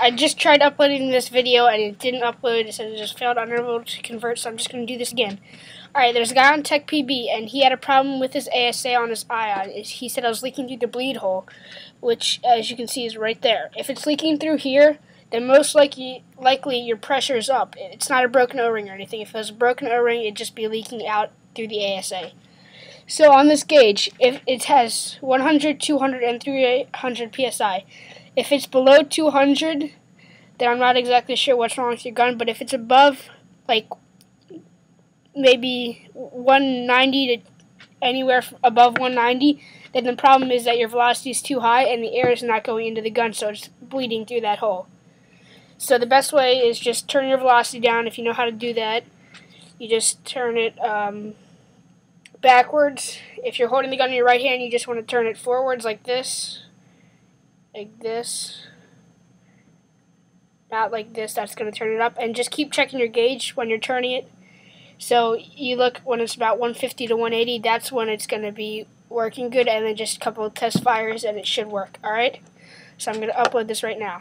I just tried uploading this video and it didn't upload. It said it just failed, unable to convert, so I'm just going to do this again. Alright, there's a guy on TechPB, and he had a problem with his ASA on his uh, ion. He said I was leaking through the bleed hole, which, as you can see, is right there. If it's leaking through here, then most likely, likely your pressure is up. It's not a broken O-ring or anything. If it was a broken O-ring, it'd just be leaking out through the ASA. So on this gauge, if it has 100, 200, and 300 psi, if it's below 200, then I'm not exactly sure what's wrong with your gun, but if it's above, like, maybe 190 to anywhere above 190, then the problem is that your velocity is too high and the air is not going into the gun, so it's bleeding through that hole. So the best way is just turn your velocity down. If you know how to do that, you just turn it um, backwards. If you're holding the gun in your right hand, you just want to turn it forwards like this, like this. Not like this, that's going to turn it up. And just keep checking your gauge when you're turning it so you look when it's about 150 to 180, that's when it's going to be working good, and then just a couple of test fires and it should work, alright? So I'm going to upload this right now.